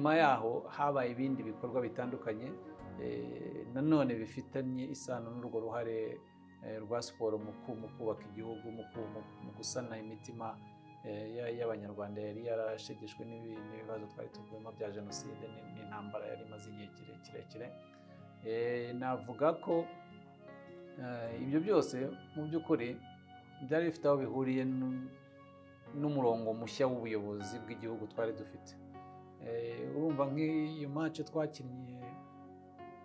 nyuma yaho habaye ibindi bikorwa bitandukanye nanone bifitanye isano n'urwo ruhare rwa siporo mu kubaka igihugu mu gusana imitima y'abanyarwanda. Yari yarashegeshwe n'ibibazo twari tuvuyemo bya jenoside n'intambara yari imaze igihe kirekire. Navuga ko ibyo byose mu by'ukuri byari bifite aho bihuriye n'umurongo mushya w'ubuyobozi bw'igihugu twari dufite. Urumva nk'iyo mace twakinnye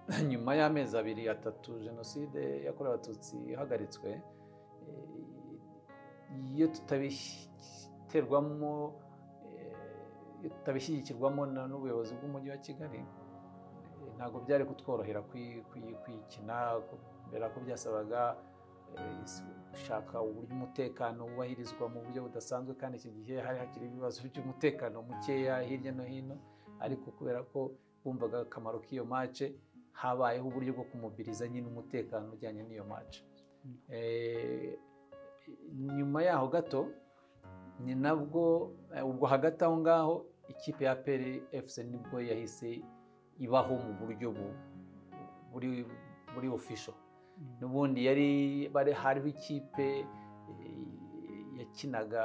nyuma y'amezi abiri atatu jenoside yakorewe abatutsi ihagaritswe iyo tutabiterwamo iyo tutabishyigikirwamo n'ubuyobozi bw'umujyi wa kigali ntabwo byari kutworohera kuyikina kubera ko byasabaga gushaka uburyo umutekano wubahirizwa mu buryo budasanzwe kandi iki gihe hari hakiri ibibazo by'umutekano mukeya hirya no hino. Ariko kubera ko bumvaga akamaro k'iyo mace habayeho uburyo bwo kumubiriza nyine umutekano ujyanye n'iyo mace nyuma yaho gato ni nabwo ubwo hagati aho ngaho ikipe ya peri efuse ni bwo yahise ibaho mu buryo buri ofisho n'ubundi yari bari hariho ikipe yakinaga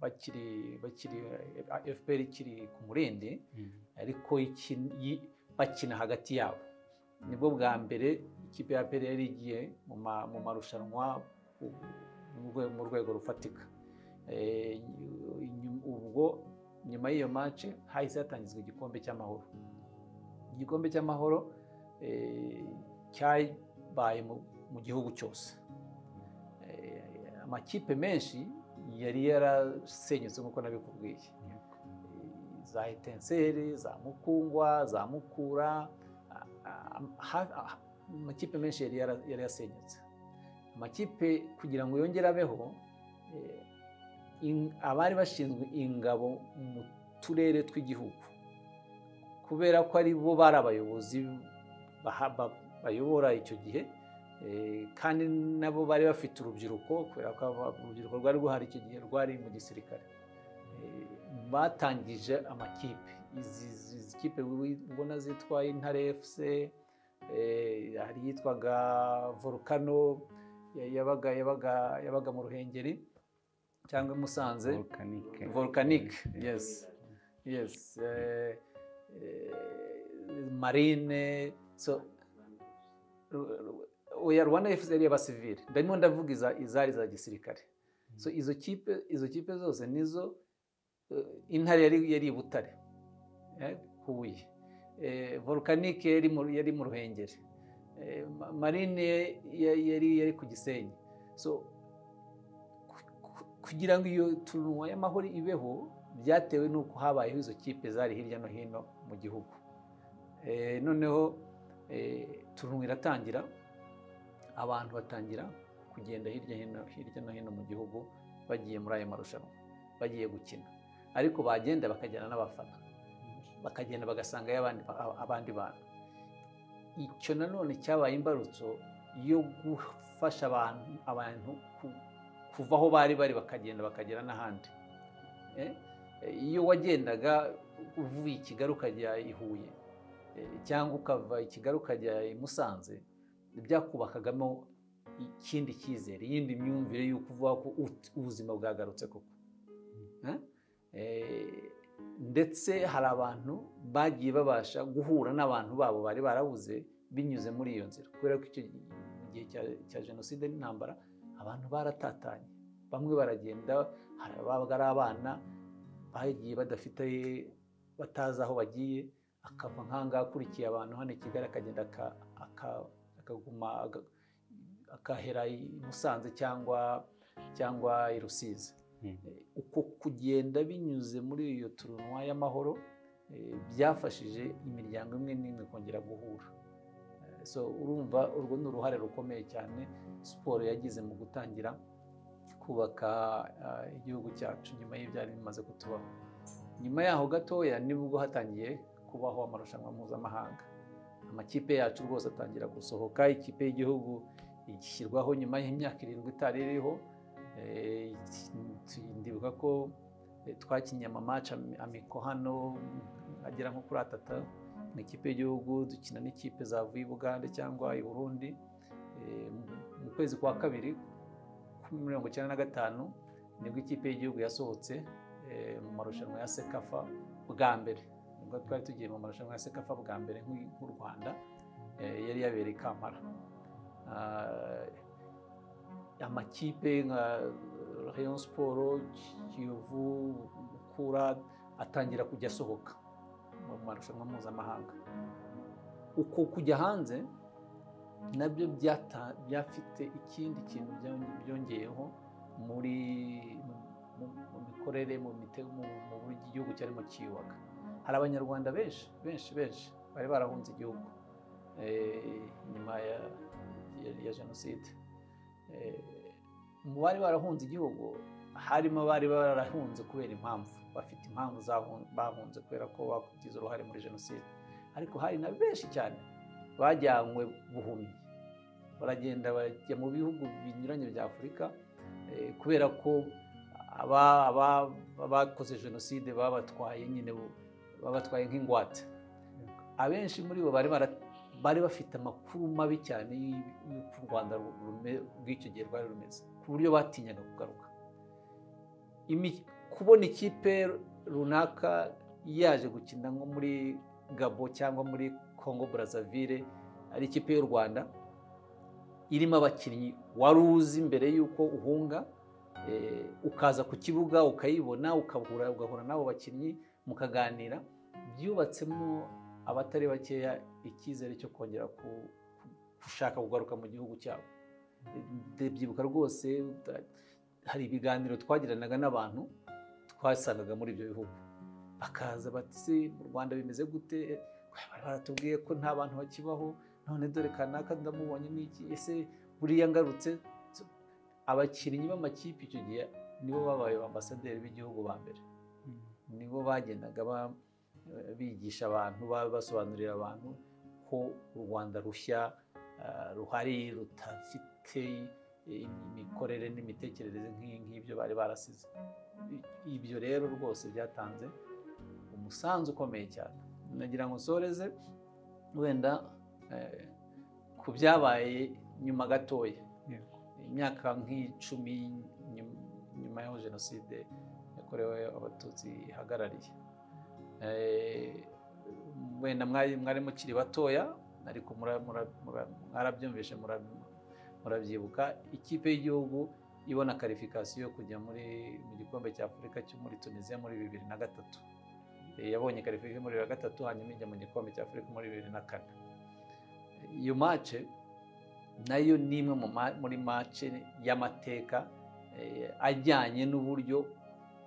bakiri bakiri fpr ikiri ku murindi ariko bakina hagati yabo. Nibwo bwa mbere ikipe ya peri yari igiye mu marushanwa mu rwego rufatika. Ubwo nyuma y'iyo mace hahise hatangizwa igikombe cy'amahoro. Igikombe cy'amahoro cyabaye mu gihugu cyose. Amakipe menshi yari yarasenyutse nk'uko nabikubwiye. Za etenseri za mukungwa za mukura amakipe menshi yari yasenyutse. Amakipe kugira ngo yongere abeho abari bashinzwe ingabo mu turere tw'igihugu. Kubera ko ari bo bari abayobozi bayobora icyo gihe kandi nabo bari bafite urubyiruko kubera ko urubyiruko rwari ruhari icyo gihe rwari mu gisirikare. Batangije amakipe. Izi kipe ubona zitwa intare efuse hari iyitwaga volukano yabaga yabaga yabaga mu ruhengeri cyangwa i musanze volkanike yesi yesi marine oya rwanda efuse yari iy'abasivire ndimo ndavuga izari za gisirikare. So izo kipe izo kipe zose nizo intare yari i butare huye. Volkanike yari mu ruhengeri. Marine yari ku gisenyi. So kugira ngo iyo turuwa y'amahoro ibeho byatewe n'uko habayeho izo kipe zari hirya no hino mu gihugu. Noneho turunwa iratangira abantu batangira kugenda hirya no hino mu gihugu bagiye muri ayo marushanwa bagiye gukina. Ariko bagenda bakajyana n'abafana. Bakagenda bagasangayo abandi bantu. Icyo nanone cyabaye imbarutso yo gufasha abantu kuva aho bari bari bakagenda bakagera n'ahandi. Iyo wagendaga uvuye i kigali ukajya i huye. Cyangwa ukava i kigali ukajya i musanze byakubakagamo ikindi cyizere iyindi myumvire y'uko uvuga ko ubuzima bwagarutse koko. Ndetse hari abantu bagiye babasha guhura n'abantu babo bari barabuze binyuze muri iyo nzira. Kubera ko icyo gihe cya jenoside n'intambara abantu baratatanye. Bamwe baragenda babaga ari abana bagiye badafite batazi aho bagiye akava nk'ahangaha akurikiye abantu hano i kigali akagenda akaguma akahera i musanze cyangwa cyangwa i rusizi. Uko kugenda binyuze muri iyo turunwa y'amahoro byafashije imiryango imwe n'imwe kongera guhura. So urumva urwo ni uruhare rukomeye cyane siporo yagize mu gutangira kubaka igihugu cyacu nyuma y'ibyari bimaze kutubaho. Nyuma yaho gatoya ni bwo hatangiye kubaho amarushanwa mpuzamahanga. Amakipe yacu rwose atangira gusohoka ikipe y'igihugu igishyirwaho nyuma y'imyaka irindwi itari iriho. Ndibuka ko twakinnye amamaci amiko hano agera nko kuri atatu. Mu ikipe y'igihugu dukina n'ikipe zavuye i bugande cyangwa i burundi. Mu kwezi kwa kabiri mirongo icyenda na gatanu ni bwo ikipe y'igihugu yasohotse mu marushanwa ya sekafa bwa mbere. Ni bwo twari tugiye mu marushanwa ya sekafa bwa mbere nk'u rwanda yari yabereye i kampala. Amakipe nka rayon siporo kiyovu mukura atangira kujya asohoka mu marushanwa mpuzamahanga. Uko kujya hanze na byo byafite ikindi kintu byongeyeho muri mu mikorere mu buryo igihugu cyarimo cyiyubaka hari abanyarwanda benshi benshi benshi. Bari barahunze igihugu nyuma ya jenoside. Mu bari barahunze igihugu harimo abari barahunze kubera impamvu. Bafite impamvu bahunze kubera ko bagize uruhare muri jenoside. Ariko hari na benshi cyane bajyanywe buhumyi. Baragenda bajya mu bihugu binyuranye bya afurika kubera ko abakoze jenoside babatwaye nyine babatwaye nk'ingwate. Abenshi muri bo bari bafite amakuru mabi cyane y'uko u rwanda rw'icyo gihe rwari rumeze ku buryo batinyaga kugaruka. Kubona ikipe runaka yaje gukina nko muri gabo cyangwa muri congo brazzaville ari ikipe y'u rwanda irimo abakinnyi wari uzi mbere y'uko uhunga ukaza ku kibuga ukayibona ugahura n'abo bakinnyi mukaganira. Byubatsemo abatari bakeya icyizere cyo kongera gushaka kugaruka mu gihugu cyabo. Byibuka rwose hari ibiganiro twagiranaga n'abantu twasangaga muri ibyo bihugu. Bakaza bati mu rwanda bimeze gute? Baratubwiye ko nta bantu bakibaho none dore kanaka ndamubonye n'iki ese buriya ngarutse? Abakinnyi b'amakipe icyo gihe nibo babaye ambasaderi b'igihugu ba mbere. Nibo bagendaga bigisha abantu basobanurira abantu ko u rwanda rushya ruhari rutafite imikorere n'imitekerereze nk'ibyo bari barasize. Ibyo rero rwose byatanze umusanzu ukomeye cyane. Nagira ngo nsoreze wenda ku byabaye nyuma gatoya. Imyaka nk'icumi nyuma y'aho jenoside yakorewe abatutsi ihagarariye. Wenda mwari mukiri batoya ariko mwarabyumvishe murabyibuka. Ikipe y'igihugu ibona karifikasiyo yo kujya muri mu gikombe cya afurika cyo muri tunisiya muri bibiri na gatatu. Yabonye karifikasiyo muri bibiri na gatatu hanyuma ijya mu gikombe cya afurika muri bibiri na kane. Iyo mace na yo ni imwe muri mace y'amateka ajyanye n'uburyo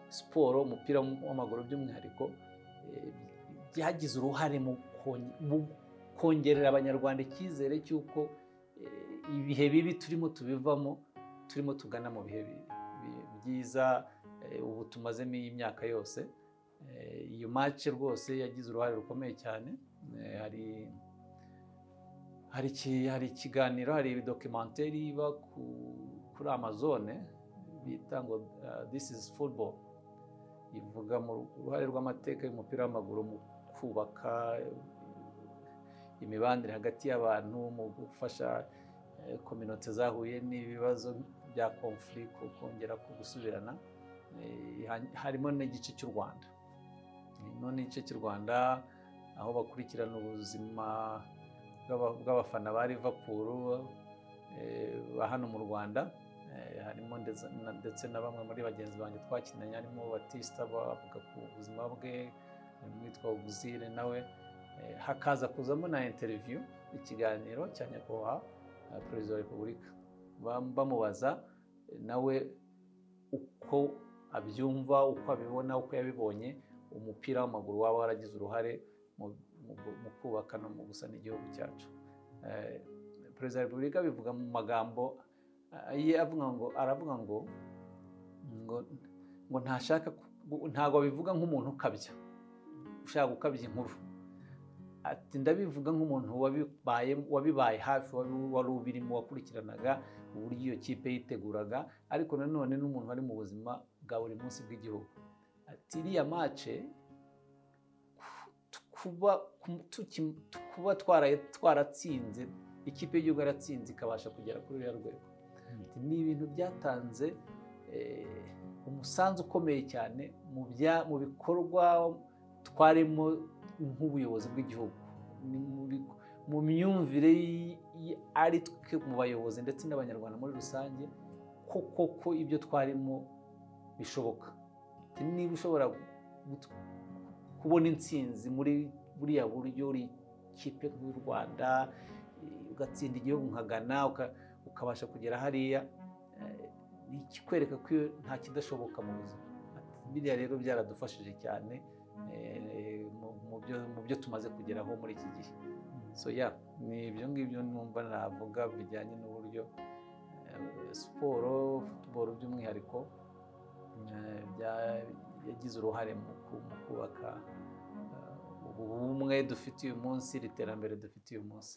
siporo umupira w'amaguru by'umwihariko byagize uruhare mu kongerera abanyarwanda icyizere cy'uko ibihe bibi turimo tubivamo turimo tugana mu bihe byiza ubu tumazemo iyi myaka yose iyo mace rwose yagize uruhare rukomeye cyane. Hari hari ikiganiro hari dokimenteri iba kuri amazone bita ngo this is football. Ivuga mu ruhare rw'amateka y'umupira w'amaguru mu kubaka imibanire hagati y'abantu mu gufasha kominote zahuye n'ibibazo bya konfuri kongera gusubirana harimo n'igice cy'u rwanda. Harimo n'igice cy'u rwanda aho bakurikirana ubuzima bw'abafana ba Liverpool ba hano mu rwanda. Harimo ndetse na bamwe muri bagenzi banjye twakinanye harimo batisita bavuga ku buzima bwe witwa ubuzire nawe hakaza kuzamo na interiviyu ikiganiro cya nyakubahwa perezida wa repubulika. Bamubaza nawe uko abyumva uko abibona uko yabibonye umupira w'amaguru waba waragize uruhare mu kubaka no mu gusana igihugu cyacu. Perezida wa repubulika bivuga mu magambo ye avuga ngo aravuga ngo ngo ntashaka ntabwo abivuga nk'umuntu ukabya. Ushaka gukabya inkuru. Ati ndabivuga nk'umuntu wabibaye hafi wari ubirimo wakurikiranaga uburyo iyo kipe yiteguraga ariko nanone n'umuntu wari mu buzima bwa buri munsi bw'igihugu. Ati iriya mace kuba twaratsinze ikipe y'igihugu yaratsinze ikabasha kugera kuri uriya rwego. Ni ibintu byatanze eh, umusanzu ukomeye cyane mu bikorwa twarimo nk'ubuyobozi bw'igihugu. Mu myumvire ari twe mu bayobozi ndetse n'abanyarwanda muri rusange ko koko ibyo twarimo bishoboka. Niba ushobora kubona intsinzi muri buriya buryo uri ikipe y'u rwanda ugatsinda igihugu nka Ghana uka- ukabasha kugera hariya eh, ni ikikwereka ko nta kidashoboka mu buzima. Biriya rero byaradufashije cyane eh, mu- byo- tumaze kugeraho muri iki gihe. So ya ni ibyo ngibyo numva navuga bijyanye n'uburyo eh, siporo futuboro by'umwihariko yagize uruhare mu ku- mu kubaka eh, ubu bumwe dufite uyu munsi iri terambere dufite uyu munsi.